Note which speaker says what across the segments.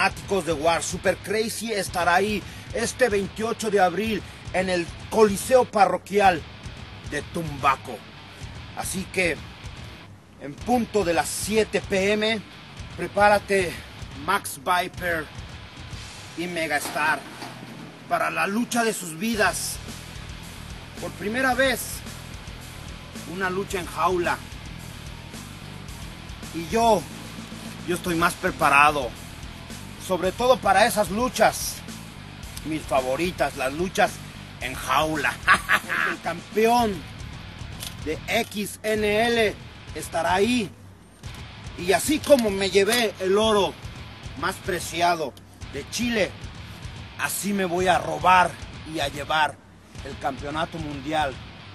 Speaker 1: fanáticos de War, Super Crazy estará ahí este 28 de abril en el Coliseo Parroquial de Tumbaco. Así que en punto de las 7 pm, prepárate Max Viper y Megastar para la lucha de sus vidas. Por primera vez, una lucha en jaula. Y yo, yo estoy más preparado. Sobre todo para esas luchas. Mis favoritas, las luchas en jaula. El campeón de XNL estará ahí. Y así como me llevé el oro más preciado de Chile, así me voy a robar y a llevar el campeonato mundial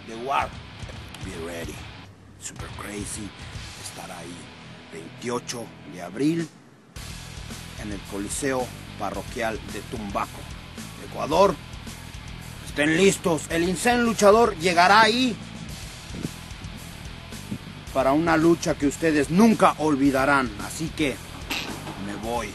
Speaker 1: de War. Be ready. Super Crazy estará ahí. 28 de abril en el Coliseo Parroquial de Tumbaco, Ecuador. Estén listos, el Incen luchador llegará ahí para una lucha que ustedes nunca olvidarán. Así que me voy.